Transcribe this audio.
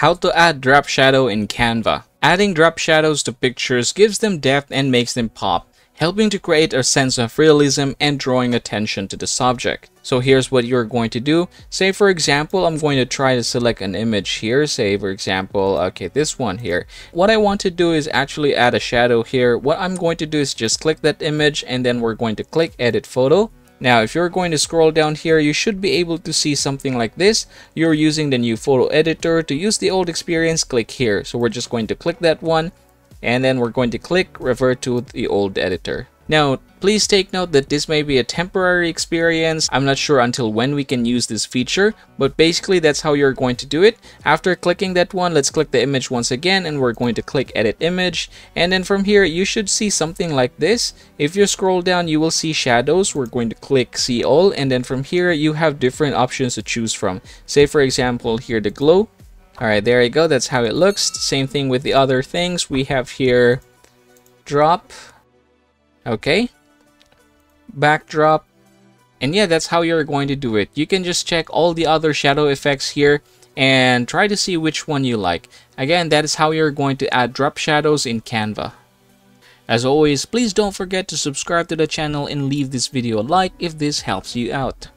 How to add drop shadow in Canva. Adding drop shadows to pictures gives them depth and makes them pop, helping to create a sense of realism and drawing attention to the subject. So here's what you're going to do. Say for example, I'm going to try to select an image here. Say for example, okay, this one here. What I want to do is actually add a shadow here. What I'm going to do is just click that image and then we're going to click edit photo. Now, if you're going to scroll down here, you should be able to see something like this. You're using the new photo editor. To use the old experience, click here. So we're just going to click that one and then we're going to click revert to the old editor. Now, please take note that this may be a temporary experience. I'm not sure until when we can use this feature, but basically that's how you're going to do it. After clicking that one, let's click the image once again and we're going to click edit image. And then from here, you should see something like this. If you scroll down, you will see shadows. We're going to click see all and then from here, you have different options to choose from. Say for example, here the glow. Alright, there you go. That's how it looks. Same thing with the other things. We have here drop okay? Backdrop. And yeah that's how you're going to do it. You can just check all the other shadow effects here and try to see which one you like. Again that is how you're going to add drop shadows in canva. As always please don't forget to subscribe to the channel and leave this video a like if this helps you out